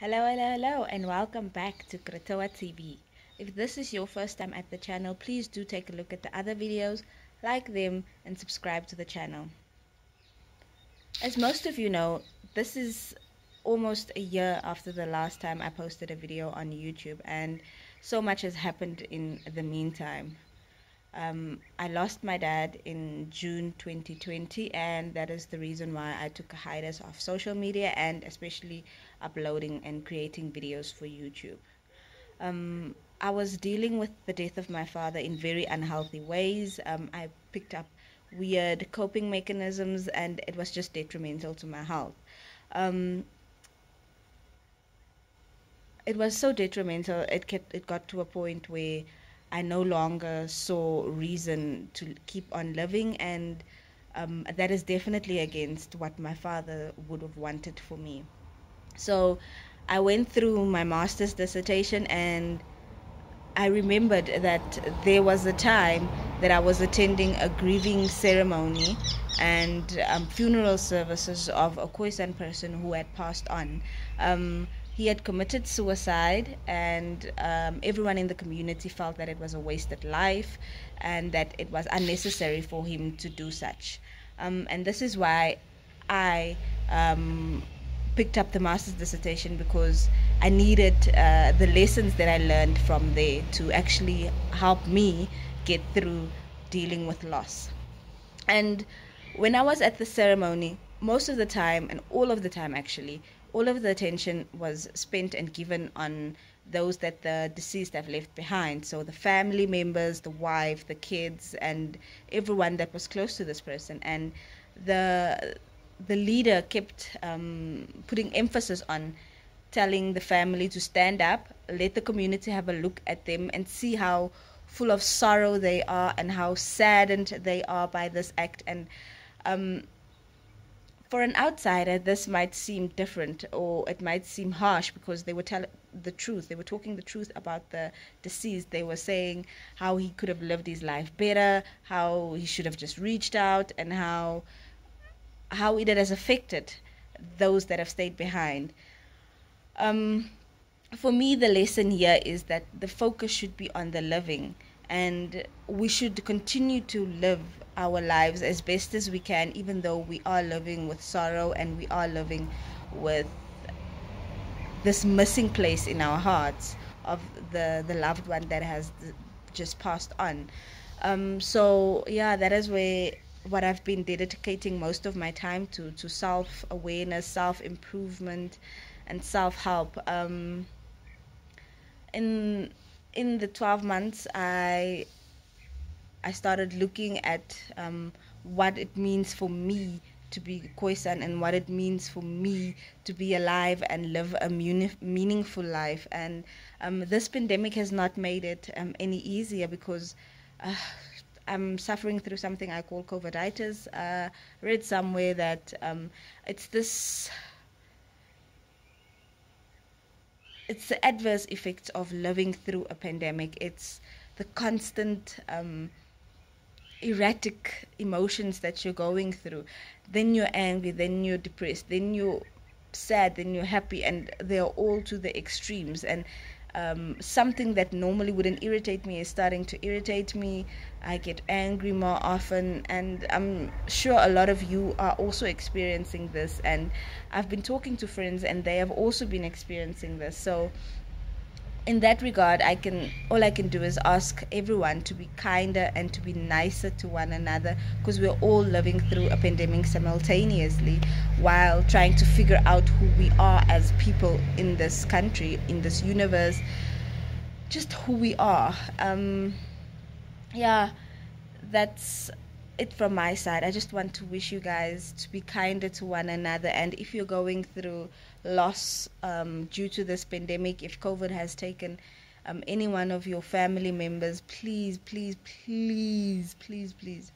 Hello, hello, hello, and welcome back to Krotoa TV. If this is your first time at the channel, please do take a look at the other videos, like them, and subscribe to the channel. As most of you know, this is almost a year after the last time I posted a video on YouTube, and so much has happened in the meantime. Um, I lost my dad in June 2020, and that is the reason why I took a hiatus off social media and especially uploading and creating videos for YouTube. Um, I was dealing with the death of my father in very unhealthy ways. Um, I picked up weird coping mechanisms, and it was just detrimental to my health. Um, it was so detrimental. It kept, it got to a point where I no longer saw reason to keep on living, and um, that is definitely against what my father would have wanted for me. So I went through my master's dissertation, and I remembered that there was a time that I was attending a grieving ceremony and um, funeral services of a Khoisan person who had passed on. Um, he had committed suicide, and um, everyone in the community felt that it was a wasted life and that it was unnecessary for him to do such. Um, and this is why I um, picked up the master's dissertation because I needed uh, the lessons that I learned from there to actually help me get through dealing with loss. And when I was at the ceremony, most of the time, and all of the time actually, all of the attention was spent and given on those that the deceased have left behind. So the family members, the wife, the kids, and everyone that was close to this person. And the the leader kept um, putting emphasis on telling the family to stand up, let the community have a look at them, and see how full of sorrow they are and how saddened they are by this act. And um, for an outsider, this might seem different or it might seem harsh because they were telling the truth. They were talking the truth about the deceased. They were saying how he could have lived his life better, how he should have just reached out, and how how it has affected those that have stayed behind. Um, for me, the lesson here is that the focus should be on the living, and we should continue to live our lives as best as we can, even though we are living with sorrow and we are living with this missing place in our hearts of the the loved one that has just passed on. Um, so yeah, that is where what I've been dedicating most of my time to to self awareness, self improvement, and self help. Um, in in the twelve months, I I started looking at um, what it means for me to be Khoisan and what it means for me to be alive and live a muni- meaningful life. And um, this pandemic has not made it um, any easier because uh, I'm suffering through something I call COVIDitis. Uh, read somewhere that um, it's this. It's the adverse effects of living through a pandemic. It's the constant um, erratic emotions that you're going through. Then you're angry, then you're depressed, then you're sad, then you're happy, and they're all to the extremes. And um, something that normally wouldn't irritate me is starting to irritate me. I get angry more often, and I'm sure a lot of you are also experiencing this. And I've been talking to friends, and they have also been experiencing this. So in that regard, I can all I can do is ask everyone to be kinder and to be nicer to one another because we're all living through a pandemic simultaneously while trying to figure out who we are as people in this country, in this universe, just who we are. Um, yeah, that's it from my side. I just want to wish you guys to be kinder to one another. And if you're going through loss um, due to this pandemic, if COVID has taken um, any one of your family members, please, please, please, please, please.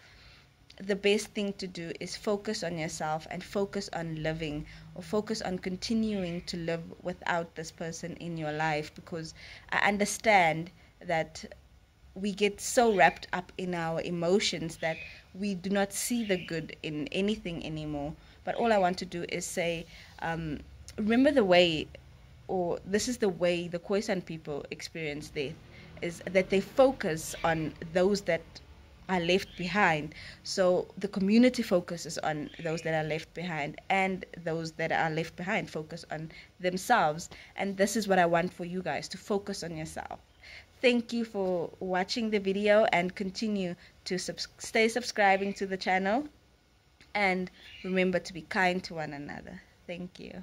The best thing to do is focus on yourself and focus on living or focus on continuing to live without this person in your life because I understand that we get so wrapped up in our emotions that we do not see the good in anything anymore. But all I want to do is say, um, remember the way or this is the way the Khoisan people experience death, is that they focus on those that are left behind. So the community focuses on those that are left behind, and those that are left behind focus on themselves. And this is what I want for you guys to focus on yourself. Thank you for watching the video and continue to sub- stay subscribing to the channel. And remember to be kind to one another. Thank you.